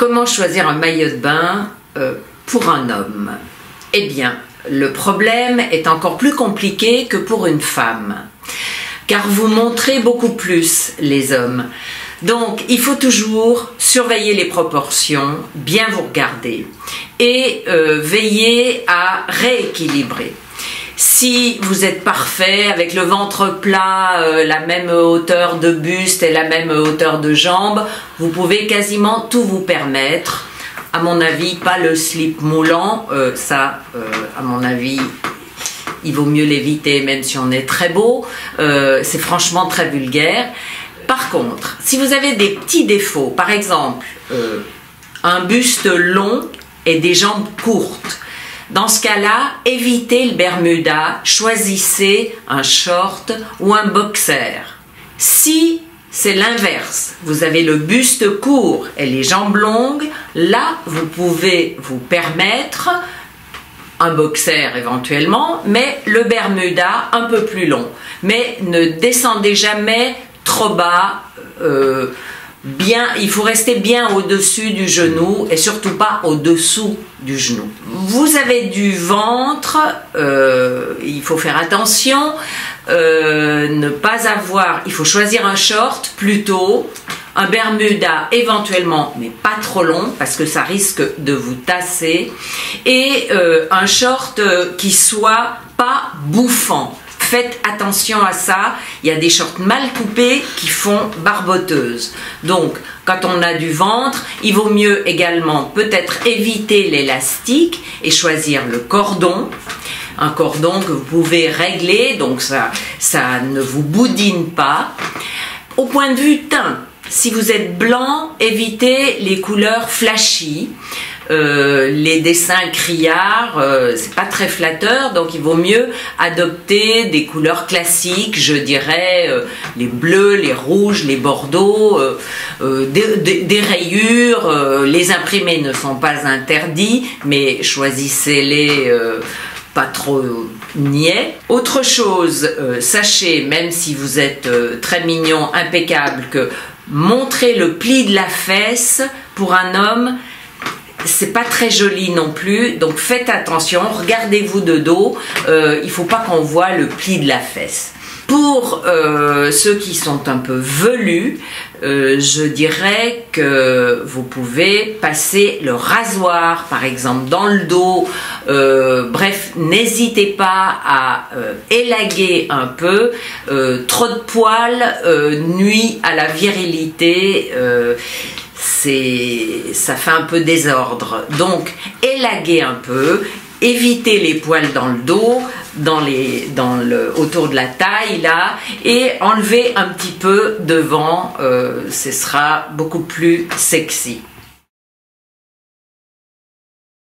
comment choisir un maillot de bain euh, pour un homme? Eh bien, le problème est encore plus compliqué que pour une femme, car vous montrez beaucoup plus les hommes. Donc, il faut toujours surveiller les proportions, bien vous regarder et euh, veiller à rééquilibrer. Si vous êtes parfait, avec le ventre plat, euh, la même hauteur de buste et la même hauteur de jambe, vous pouvez quasiment tout vous permettre. À mon avis, pas le slip moulant, euh, ça, euh, à mon avis, il vaut mieux l'éviter même si on est très beau. C'est franchement très vulgaire. Par contre, si vous avez des petits défauts, par exemple, un buste long et des jambes courtes, dans ce cas-là, évitez le Bermuda, choisissez un short ou un boxer. Si c'est l'inverse, vous avez le buste court et les jambes longues, là, vous pouvez vous permettre un boxer éventuellement, mais le Bermuda un peu plus long. Mais ne descendez jamais trop bas. Euh, il faut rester bien au-dessus du genou et surtout pas au-dessous du genou. Vous avez du ventre, euh, il faut faire attention, euh, ne pas avoir, il faut choisir un short plutôt, un Bermuda éventuellement, mais pas trop long parce que ça risque de vous tasser, et euh, un short qui soit pas bouffant Faites attention à ça. Il y a des shorts mal coupés qui font barboteuse. Donc, quand on a du ventre, il vaut mieux également peut-être éviter l'élastique et choisir le cordon un cordon que vous pouvez régler, donc ça, ça ne vous boudine pas. Au point de vue teint, si vous êtes blanc, évitez les couleurs flashy. Euh, les dessins criards, euh, c'est pas très flatteur, donc il vaut mieux adopter des couleurs classiques, je dirais euh, les bleus, les rouges, les bordeaux, des, rayures. les imprimés ne sont pas interdits, mais choisissez-les pas trop niais. Autre chose, sachez, même si vous êtes très mignon, impeccable, que montrer le pli de la fesse pour un homme, c'est pas très joli non plus, donc faites attention, regardez-vous de dos, euh, il faut pas qu'on voit le pli de la fesse. Pour euh, ceux qui sont un peu velus, euh, je dirais que vous pouvez passer le rasoir, par exemple, dans le dos. bref, n'hésitez pas à élaguer un peu. trop de poils nuit à la virilité ça fait un peu désordre. Donc, élaguer un peu, éviter les poils dans le dos, dans les, dans le, autour de la taille là, et enlever un petit peu devant, euh, ce sera beaucoup plus sexy.